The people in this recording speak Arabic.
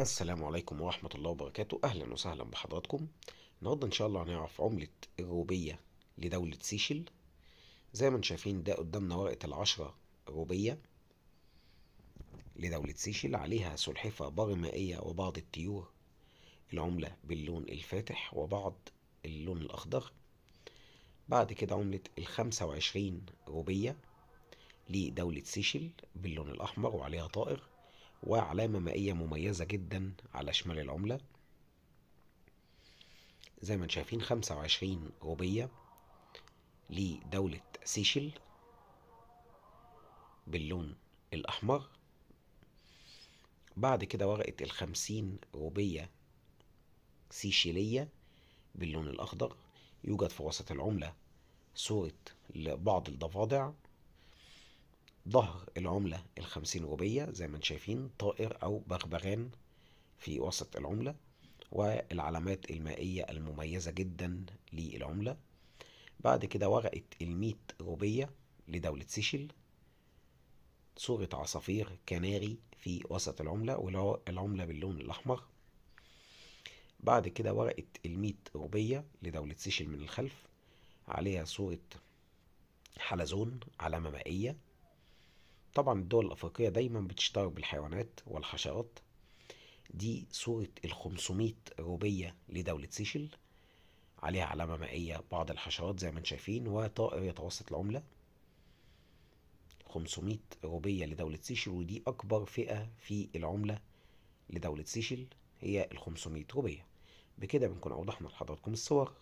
السلام عليكم ورحمة الله وبركاته. أهلا وسهلا بحضراتكم. النهاردة إن شاء الله هنعرف عملة الروبية لدولة سيشل. زي ما شايفين ده قدامنا ورقة العشرة روبية لدولة سيشل. عليها سلحفة برمائية وبعض الطيور. العملة باللون الفاتح وبعض اللون الأخضر. بعد كده عملة الخمسة وعشرين روبية لدولة سيشل باللون الأحمر وعليها طائر. وعلامة مائية مميزة جدا على شمال العملة. زي ما أنتم شايفين خمسة وعشرين روبية لدولة سيشل باللون الأحمر. بعد كده ورقة الخمسين روبية سيشيلية باللون الأخضر. يوجد في وسط العملة صورة لبعض الضفادع. ظهر العملة الخمسين روبية زي ما أنتم شايفين طائر أو بغبغان في وسط العملة والعلامات المائية المميزة جدا للعملة. بعد كده ورقة الميت روبية لدولة سيشل صورة عصافير كناري في وسط العملة والعملة باللون الأحمر. بعد كده ورقة الميت روبية لدولة سيشل من الخلف عليها صورة حلزون علامة مائية. طبعا الدول الأفريقية دايما بتشتهر بالحيوانات والحشرات. دي صورة الخمسمية روبية لدولة سيشل. عليها علامة مائية بعض الحشرات زي ما أنتم شايفين وطائر يتوسط العملة. 500 روبية لدولة سيشل ودي أكبر فئة في العملة لدولة سيشل هي ال 500 روبية. بكده بنكون أوضحنا لحضراتكم الصور.